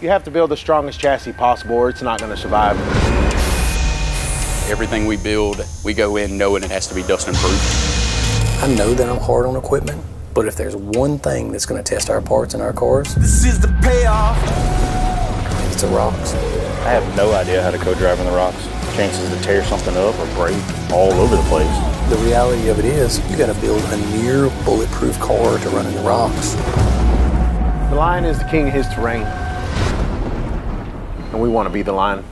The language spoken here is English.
You have to build the strongest chassis possible or it's not going to survive. Everything we build, we go in knowing it has to be Dustin proof. I know that I'm hard on equipment, but if there's one thing that's going to test our parts and our cars, This is the payoff. it's the rocks. I have no idea how to co-drive on the rocks. Chances to tear something up or break all over the place. The reality of it is, you got to build a near bulletproof car to run in the rocks. The lion is the king of his terrain. And we want to be the lion.